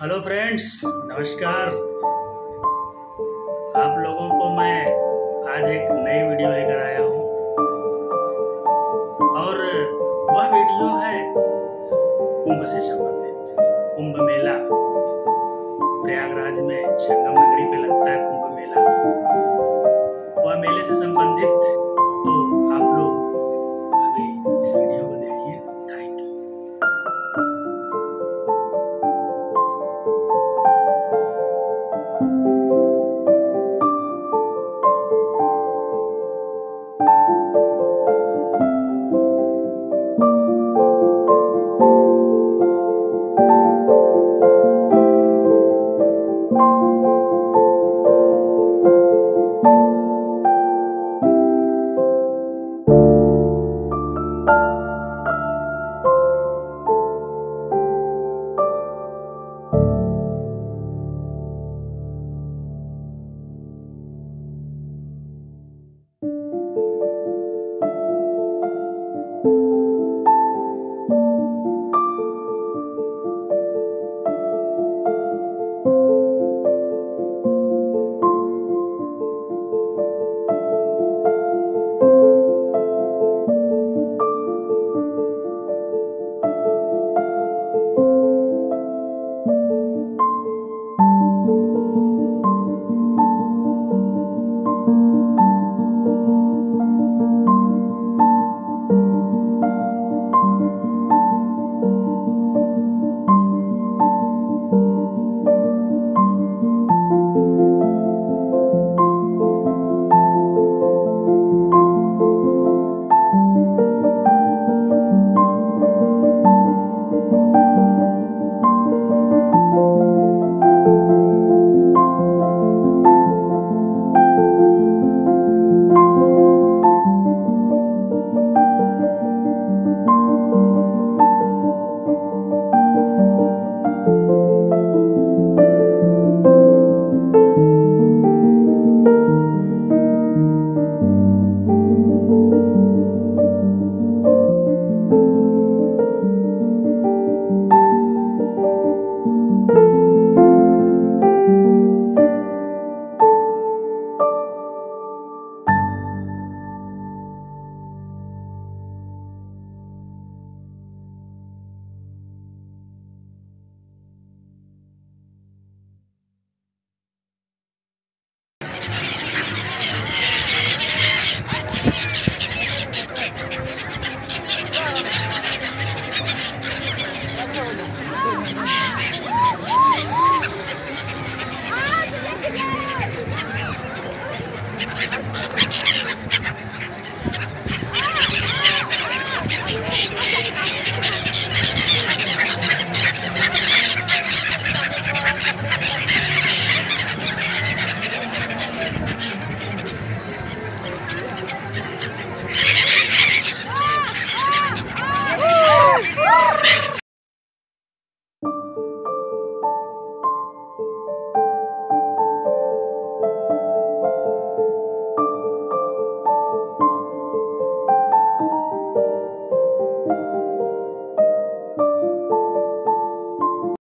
Hello friends, नमस्कार। आप लोगों को मैं आज एक नई वीडियो लेकर आया हूँ। और वह वीडियो है कुंभ से संबंधित, कुंभ मेला। प्रयागराज में संगम नगरी पे लगता है